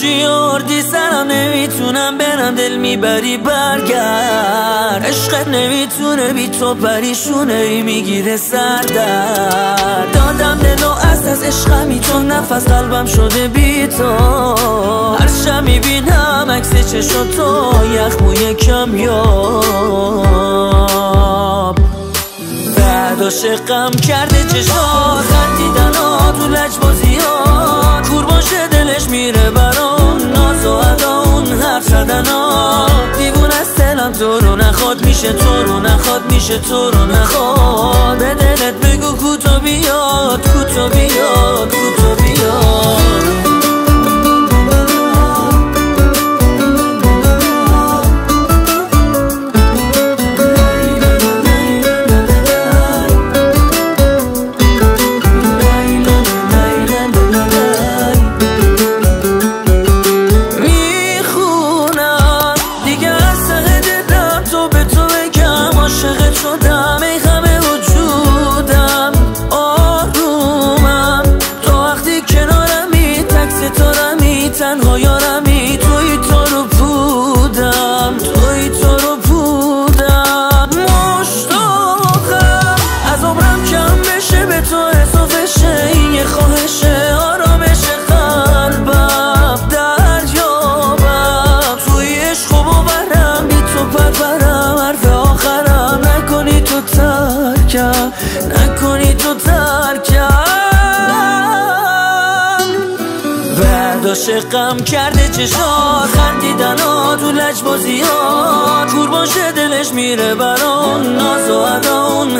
چی آردی سرم نمی‌تونم برم دل می‌بری برگرد. عشقت نمی‌تونه بی تو پریشونه ای می‌گیره سردر دادم دل و از از عشقمی تو نفس قلبم شده بی تو. هر شب می‌بینم عکس چشم تو یخ موی کمیاب. بعد عاشقم کرده چشات نخواد میشه تو رو نخواد میشه تو رو نخواد. به دلت بگو کوتا بیاد کوتا بیاد. نکنی تو ترکم. عاشقم کرده چشات خندیدن ها تو لج بازی ها کور باشه دلش میره برام ناز و اون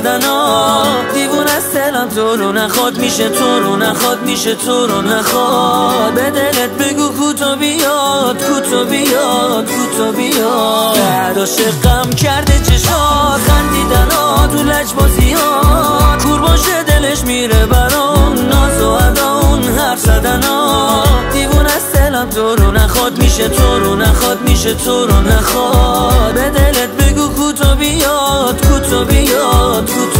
حرف زدن ها دیوون از دلم تو رو نخواد میشه تو رو نخواد میشه تو رو نخواد. به دلت بگو کوتا بیاد کوتا بیاد کوتا بیاد. بعد عاشقم کرده چشات خندیدن ها تو لج بازی ها کور باشه دلش میره برام ناز و اون حرف زدن ها دلم تو رو نخواد میشه تو رو نخواد میشه تو رو نخواد. به دلت بگو کوتا بیاد کوتا بیاد کوتا بیاد